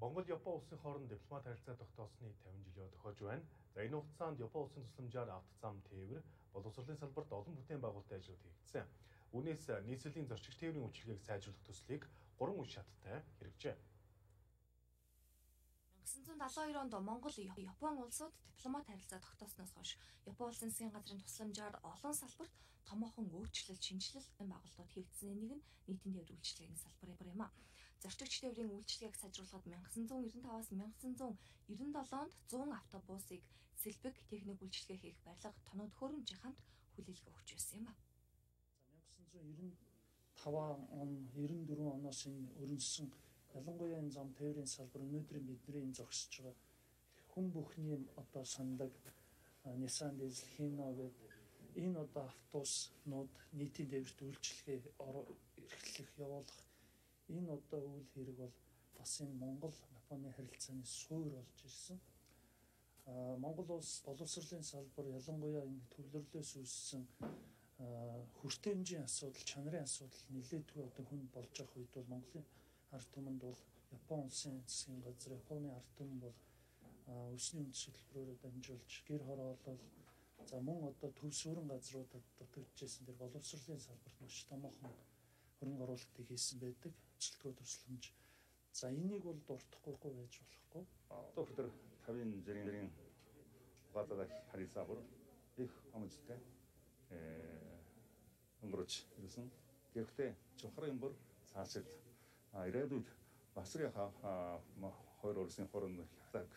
Монгол Япон улсын хооронд дипломат харилцаа тогтоосны 50 жилийн тохиож байна. За энэ хугацаанд Япон улсын тусламжаар автозам тээвэр, боловсролын салбарт олон бүтээн байгуулалтын ажлууд хийгдсэн. Үүнээс нийслэлийн зорчигч тээврийн үйлчилгээг сайжруулах төслийг 3 үе шаттай хэрэгжээ. 1972 онд Монгол Япон улсууд дипломат харилцаа тогтоосноос хойш Япон улсын засгийн газрын тусламжаар олон салбарт томоохон өөрчлөлт, шинжилэл байгууллагууд хийгдсэн нэг нь нийтийн тээврийн үйлчилгээний салбар юм а. Зорчигч тээврийн үйлчилгээг сайжруулахад 1995-аас 1997 онд 100 автобусыг сэлбэг техник үйлчилгээ хийх барилга тоноо төхөөрөмжийн хамт хүлээлгээ өгч байсан юм а. За 1995 он 94 оноос энэ өрнөсөн ялангуяа энэ зам тээврийн салбар өнөөдрийн бидний энэ зогсож байгаа хүн бүхний одоо сандаг Nissan Diesel Hino гэдэг энэ одоо автобуснууд нийтийн тээврт үйлчлэгээ эрхлэх явуулах энэ одоо үйл хэрэг бол бас энэ Монгол Японы харилцааны суур болж ирсэн. Монгол улс боловсролын салбар ялангуяа энэ төвлөрлөөс үүссэн хүртээмжийн асуудал, чанарын асуудал нэлээдгүй одоо хүн болж явах үед бол Монголын ард түмэнд бол Япон улсын засгийн газар Японы ард түмэн бол өсний үнд шилбэрөөр дамжуулж гэр хороолол за мөн одоо төв сүрэн газруудад дутагдчихсэн тэр боловсролын салбарт маш томоохон хөрөнгө оруулалтыг хийсэн байдаг. Ажилтгуу тусламж. За энийг бол дуртахгүй байж болохгүй. Одоо өдөр 50 зэргийн гадаад харилцаагаар их амжилттай э өнгөрч ирсэн. Гэхдээ чухал юм бүр цаашид ирээдүйд басрынхаа хоёр улсын хооронд хятад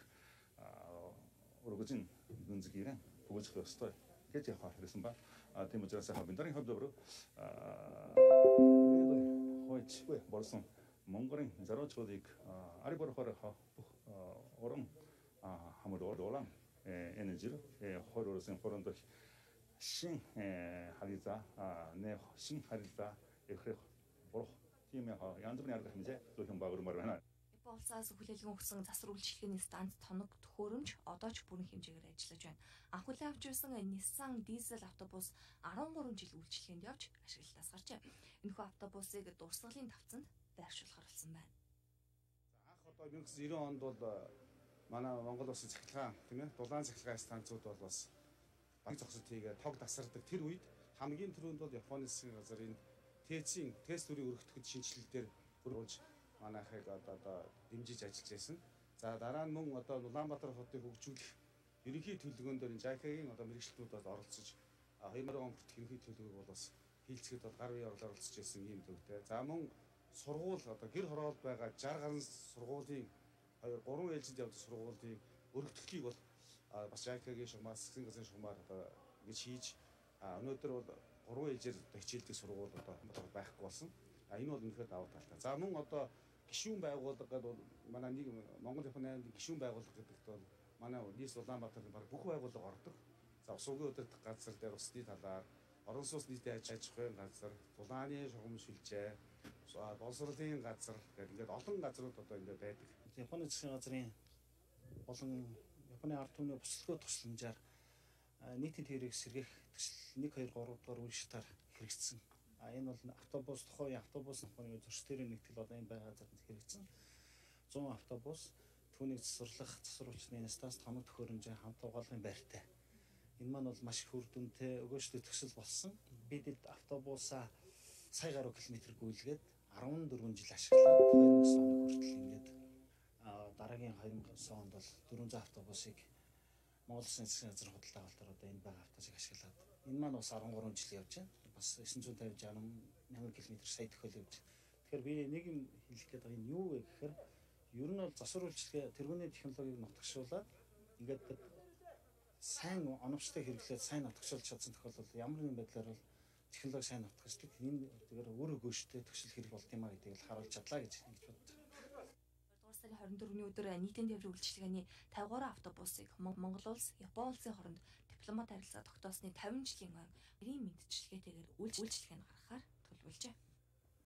өргөжин гүнзгийрэн бүгжих ёстой гэж явах хэрэгсэн ба. Тийм учраас бид нарын хувьд өөрөө хойч болсон Монголын зарочдыг ари борохоор бүх орон хамт орлон энержи хоёр улсын хооронд шин харилцаа нэ шин харилцаа эрхэх бурах тийм янз бүрийн арга хэмжээ зөвхөн багрмаар байна. Япон улсаас хүлээлгэн өгсөн засвар үйлчлэгээний станц тоног төхөөрөмж одоо ч бүрэн хэмжээгээр ажиллаж байна. Анх хүлээн авч ирсэн Nissan дизель автобус 13 жил үйлчлэгээнд явж ашиглалтаас гарчээ. Энэхүү автобусыг дурсгалын тавцанд байршуулахар болсон байна. За анх одоо 1990 онд бол э, манай Монгол улсын цахилгаан тийм ээ дулаан цахилгаан станцууд бол бас баг зогсолт хийгээ тог тасардаг тэр үед хамгийн түрүүнд бол Японы засгийн газар энэ ТЭЦ-ийн тест төрийн өргөтгөд шинжилэлээр хөрвүүлж манайхыг одоо одоо дэмжиж ажиллаж байсан. За дараа нь мөн одоо Улаанбаатар хотыг хөгжүүлэх ерөнхий төлөвлөгөөн дээр ЖАК-ийн одоо мэрэгчлүүд бол оролцож 2000 он хүртэх ерөнхий төлөвлөгөөг бол бас хийлцгээд бол гар бие орлоор оролцож байсан юм төвтэй. За мөн сургууль одоо гэр хороол байгаа 60 гаруй сургуулийн 2 3 ээлжинд явдаг сургуулийн өргөтгөхийг бол бас ЖАК-ийн шугамар, засгийн газрын шугамар одоо ингэж хийж өнөөдөр бол гурван ээлжээр хичээлдэг сургууль одоо байхгүй болсон. А энэ бол үнэхээр давуу талтай. За мөн одоо гишүүн байгууллага гэдэг манай нэг Монгол Японы аймгийн гишүүн байгууллага гэдэгт бол манай нийс Улаанбаатарын баг бүх байгууллага ордог. За усуугийн удирдах газар дээр усны талаар орон сууц нийтийн аж ахуйн газар, дулааны шугам шилжээ, боловсролын газар гэдэг ингээд олон газрууд одоо ингээд байдаг. Японы засгийн газрын болон Японы ард түмний бослогоо тусламжаар нийтийн тэрийг сэргээх төсөл 1 2 3 дугаар үйл шатаар хэрэгжсэн. А энэ бол автобус тухайн автобус нөхөрийн зурш төрийн нэгтгэл одоо энэ байгаа газарт хэрэгжсэн. 100 автобус түүнийг засварлах засварчны станц тоног төхөөрөмжийн хамт угаалгын байртай. Энэ маань бол маш их үр дүнтэй өгөөжлөлт төсөл болсон. Бид автобусаа сая гаруй километр гүйлгээд 14 жил ашиглаад 2009 оны хүртэл ингээд дараагийн 2009 онд бол 400 автобусыг Монгол Улсын засгийн газрын худалдаа авалтаар одоо энэ байгаа автосыг ашиглаад энэ маань бас 13 жил явж байна. Бас 950 60 мянган км сая төхөөл явж. Тэгэхээр би нэг юм хэлэх гээд байгаа энэ юу вэ гэхээр ер нь бол засвар үйлчлэгээ тэргүүний технологиг нутагшуулаад ингээд сайн оновчтой хэрэглээд сайн нутагшуулж чадсан тохиолдолд ямар нэгэн байдлаар бол технологи сайн нутагшдаг. Энэ тэгэхээр өөр өгөөжтэй төсөл хэрэг болт юм а гэдгийг харуулж чадлаа гэж ингэж боддог сарын 24-ний өдөр нийтийн тээврийн үйлчилгээний 53 автобусыг Монгол улс, Япон улсын хооронд дипломат харилцаа тогтоосны 50 жилийн өмнө эрийн мэдчилгээтэйгээр үйлчилгээ нь гаргахаар төлөвлөжээ.